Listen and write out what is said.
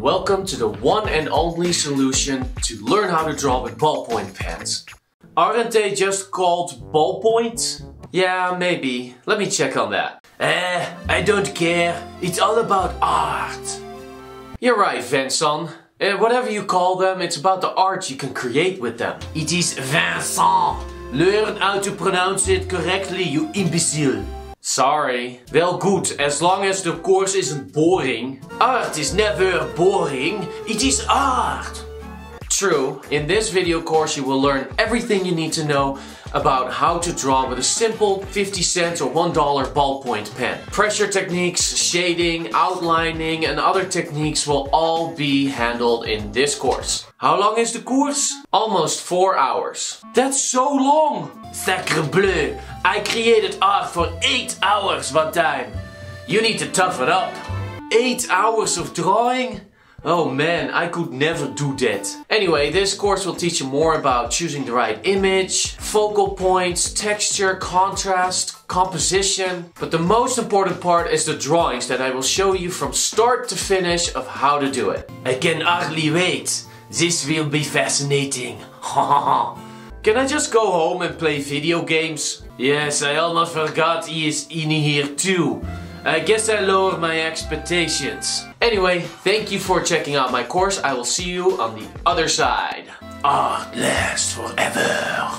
Welcome to the one and only solution to learn how to draw with ballpoint pens. Aren't they just called ballpoints? Yeah, maybe. Let me check on that. Eh, I don't care. It's all about art. You're right, Vincent. Uh, whatever you call them, it's about the art you can create with them. It is Vincent. Learn how to pronounce it correctly, you imbecile. Sorry. Well good, as long as the course isn't boring. Ah, art is never boring, it is art. True, in this video course you will learn everything you need to know about how to draw with a simple 50 cent or $1 ballpoint pen. Pressure techniques, shading, outlining and other techniques will all be handled in this course. How long is the course? Almost 4 hours. That's so long! Sacre bleu! I created art for 8 hours one time. You need to toughen up. 8 hours of drawing? Oh man, I could never do that. Anyway, this course will teach you more about choosing the right image, focal points, texture, contrast, composition. But the most important part is the drawings that I will show you from start to finish of how to do it. I can hardly wait. This will be fascinating. Can I just go home and play video games? Yes, I almost forgot he is in here too. I guess I lowered my expectations. Anyway, thank you for checking out my course. I will see you on the other side. Ah, Art lasts forever.